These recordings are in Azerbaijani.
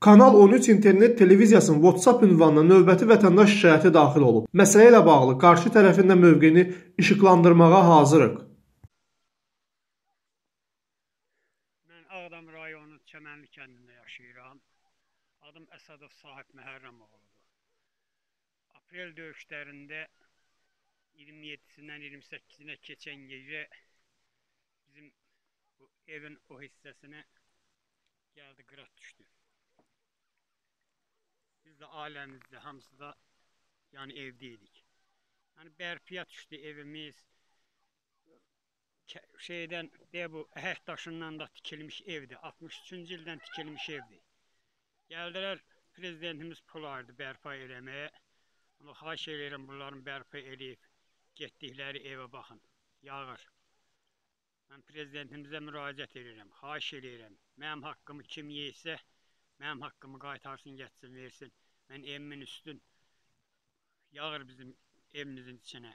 Kanal 13 internet televiziyasının WhatsApp ünvanına növbəti vətəndaş şikayəti daxil olub. Məsələ ilə bağlı qarşı tərəfin də mövqeyini işıqlandırmağa hazırıq. Mən Ağdam rayonu Çəmənli kəndində yaşayıram. Adım Əsədov Sahib Məhərrəmoğludur. Aprel döyüşlərində 27-sindən 28-nə keçən gecə bizim bu evin o hissəsinə gəldi qırat düşdü. Də ailəmizdə hamısı da yəni evdə idik. Yəni bərpiyə düşdü evimiz. Şeydən deyə bu əhəd daşından da tikilmiş evdir. 63-cü ildən tikilmiş evdir. Gəldilər prezidentimiz pul ayırdı bərpa eləməyə. Amma xahiş edirəm bunların bərpa eləyib getdikləri evə baxın. Yağır. Mən prezidentimizə müraciət edirəm. Xahiş edirəm. Mənim haqqımı kim yeysə, mənim haqqımı qaytarsın, getsin, versin. Mən evimin üstün yağır bizim evimizin içinə.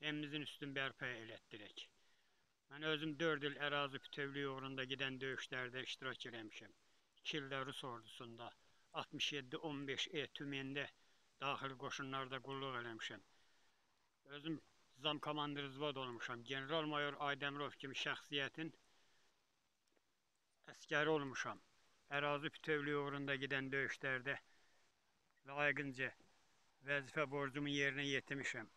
Evimizin üstün bərpa elətdirək. Mən özüm 4 il ərazi bütövlüyü uğrunda gedən döyüşlərdə iştirak eləmişəm. 2 ildə Rus ordusunda, 67-15 E tümendə daxili qoşunlarda qulluq eləmişəm. Özüm zam komandir zvad olmuşam. General mayor Aydəmirov kimi şəxsiyyətin əskəri olmuşam. Ərazi bütövlüyü uğrunda gedən döyüşlərdə layiqincə vəzifə borcumu yerinə yetirmişəm.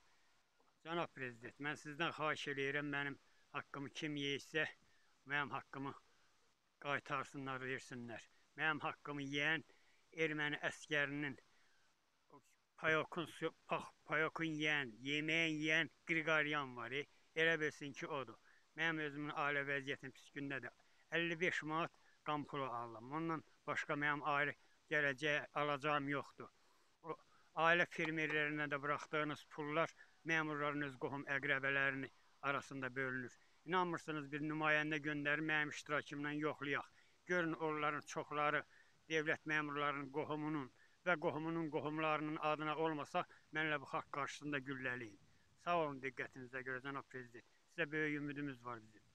Cənab prezident, mən sizdən xahiş eləyirəm mənim haqqımı kim yeysə, mənim haqqımı qaytarsınlar, versinlər. Mənim haqqımı yeyən erməni əskərinin payokun, payokun yeyən, yeməyin yeyən Qriqoryan var. E, elə bilsin ki, odur. Mənim özümün ailə vəziyyətim pis gündədir. 55 manat qan pulu alıram. Ondan başqa mənim ailə gələcəyə alacağım yoxdur. O ailə fermerlərinə də buraxdığınız pullar məmurların öz qohum əqrəbələrini arasında bölünür. İnanmırsınız bir nümayəndə göndərin mənim iştirakımla yoxlayaq. Görün onların çoxları dövlət məmurlarının qohumunun və qohumunun qohumlarının adına olmasa mənlə bu xalq qarşısında gülləliyim. Sağ olun diqqətinizə görə cənab prezident. Sizə böyük ümidimiz var bizim.